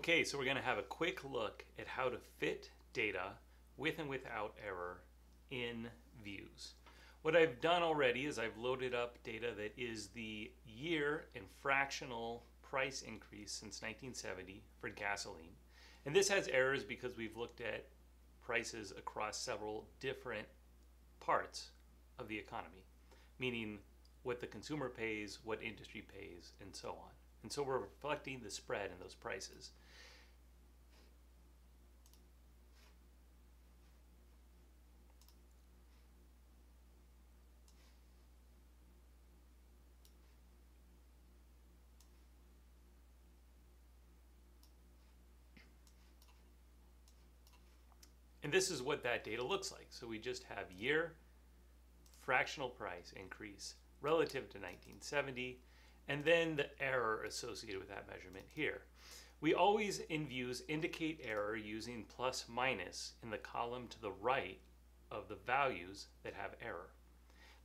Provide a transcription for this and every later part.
Okay, so we're going to have a quick look at how to fit data with and without error in Veusz. What I've done already is I've loaded up data that is the year and fractional price increase since 1970 for gasoline. And this has errors because we've looked at prices across several different parts of the economy, meaning what the consumer pays, what industry pays, and so on. And so we're reflecting the spread in those prices. And this is what that data looks like. So we just have year, fractional price increase relative to 1970, and then the error associated with that measurement here. We always in Veusz indicate error using plus minus in the column to the right of the values that have error.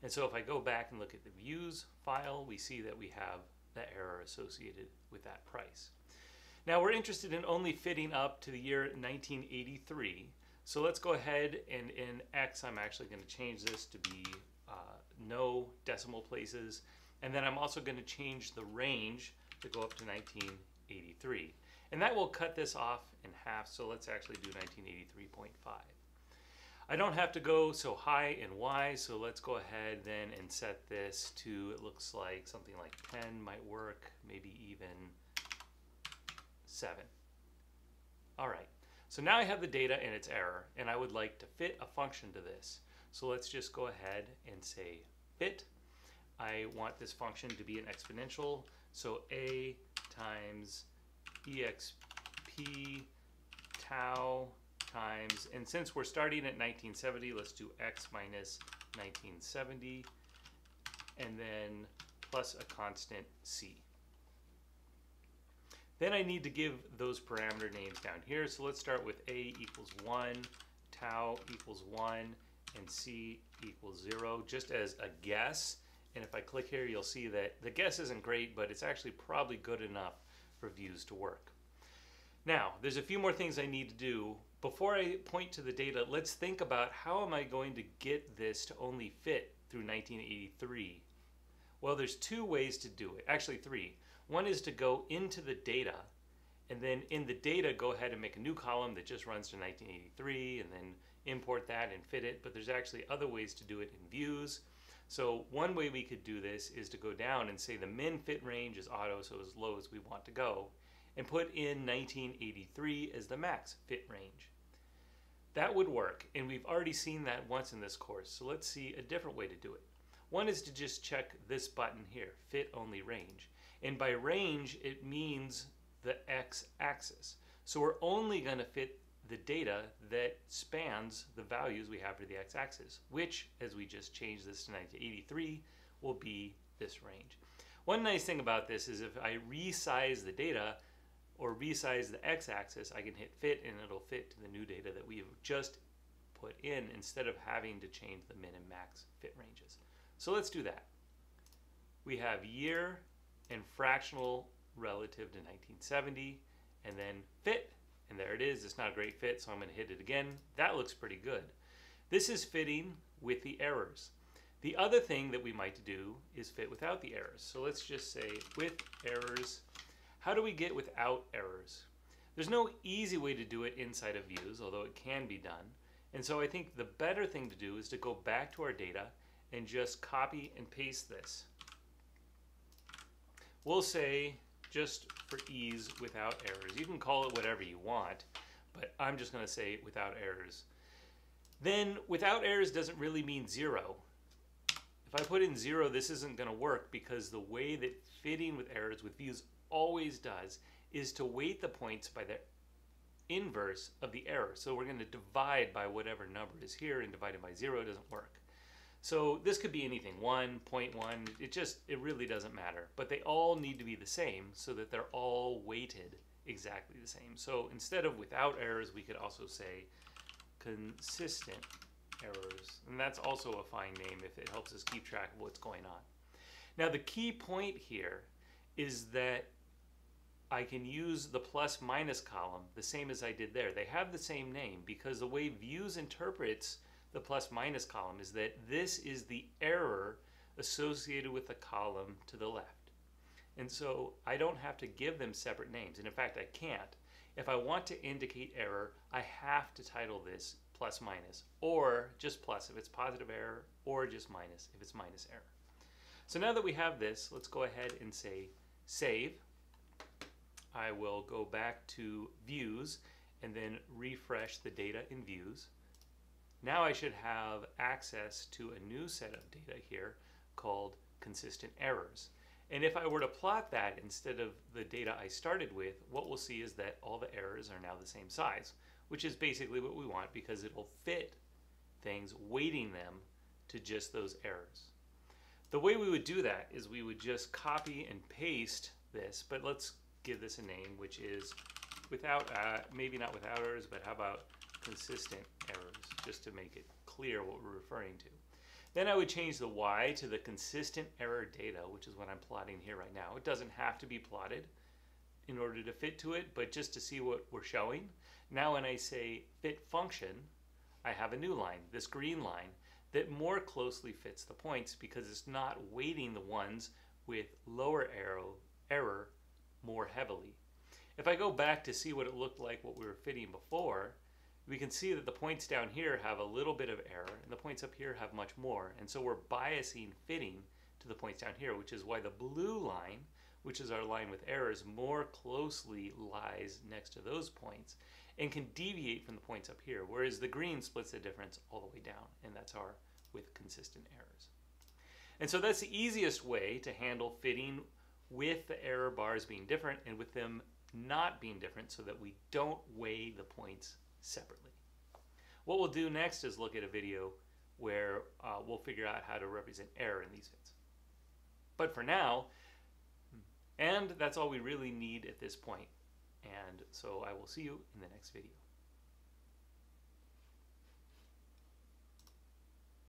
And so if I go back and look at the Veusz file, we see that we have the error associated with that price. Now we're interested in only fitting up to the year 1983, so let's go ahead and in X, I'm actually going to change this to be uh, no decimal places. And then I'm also going to change the range to go up to 1983. And that will cut this off in half, so let's actually do 1983.5. I don't have to go so high in Y, so let's go ahead then and set this to, it looks like something like 10 might work, maybe even 7. All right. So now I have the data and its error, and I would like to fit a function to this. So let's just go ahead and say fit. I want this function to be an exponential, so a times exp tau times, and since we're starting at 1970, let's do x minus 1970, and then plus a constant c. Then I need to give those parameter names down here. So let's start with A equals 1, tau equals 1, and C equals 0, just as a guess. And if I click here, you'll see that the guess isn't great, but it's actually probably good enough for Veusz to work. Now, there's a few more things I need to do. Before I point to the data, let's think about how am I going to get this to only fit through 1983? Well, there's two ways to do it. Actually, three. One is to go into the data and then in the data go ahead and make a new column that just runs to 1983 and then import that and fit it. But there's actually other ways to do it in Veusz. So one way we could do this is to go down and say the min fit range is auto, so as low as we want to go, and put in 1983 as the max fit range. That would work, and we've already seen that once in this course, so let's see a different way to do it. One is to just check this button here, fit only range. And by range, it means the x-axis. So we're only going to fit the data that spans the values we have for the x-axis, which, as we just changed this to 1983, will be this range. One nice thing about this is if I resize the data or resize the x-axis, I can hit fit and it'll fit to the new data that we've just put in instead of having to change the min and max fit ranges. So let's do that. We have year and fractional relative to 1970 and then fit and there it is. It's not a great fit so I'm going to hit it again. That looks pretty good. This is fitting with the errors. The other thing that we might do is fit without the errors. So let's just say with errors how do we get without errors? There's no easy way to do it inside of Veusz although it can be done. And so I think the better thing to do is to go back to our data and just copy and paste this We'll say, just for ease, without errors. You can call it whatever you want, but I'm just going to say without errors. Then without errors doesn't really mean zero. If I put in zero, this isn't going to work because the way that fitting with errors with Veusz always does is to weight the points by the inverse of the error. So we're going to divide by whatever number is here and divided by zero doesn't work. So this could be anything, 1.1, it just, it really doesn't matter. But they all need to be the same so that they're all weighted exactly the same. So instead of without errors, we could also say consistent errors. And that's also a fine name if it helps us keep track of what's going on. Now the key point here is that I can use the plus minus column the same as I did there. They have the same name because the way Veusz interprets the plus minus column is that this is the error associated with the column to the left. And so I don't have to give them separate names. And in fact, I can't. If I want to indicate error, I have to title this plus minus or just plus if it's positive error or just minus if it's minus error. So now that we have this, let's go ahead and say save. I will go back to Veusz and then refresh the data in Veusz. Now I should have access to a new set of data here called consistent errors. And if I were to plot that instead of the data I started with, what we'll see is that all the errors are now the same size, which is basically what we want because it will fit things, weighting them to just those errors. The way we would do that is we would just copy and paste this, but let's give this a name, which is without, uh, maybe not without errors, but how about consistent errors, just to make it clear what we're referring to. Then I would change the y to the consistent error data, which is what I'm plotting here right now. It doesn't have to be plotted in order to fit to it, but just to see what we're showing. Now when I say fit function, I have a new line, this green line, that more closely fits the points because it's not weighting the ones with lower arrow error more heavily. If I go back to see what it looked like what we were fitting before, we can see that the points down here have a little bit of error and the points up here have much more. And so we're biasing fitting to the points down here, which is why the blue line, which is our line with errors, more closely lies next to those points and can deviate from the points up here, whereas the green splits the difference all the way down, and that's our with consistent errors. And so that's the easiest way to handle fitting with the error bars being different and with them not being different so that we don't weigh the points separately. What we'll do next is look at a video where uh, we'll figure out how to represent error in these fits. But for now, and that's all we really need at this point. And so I will see you in the next video.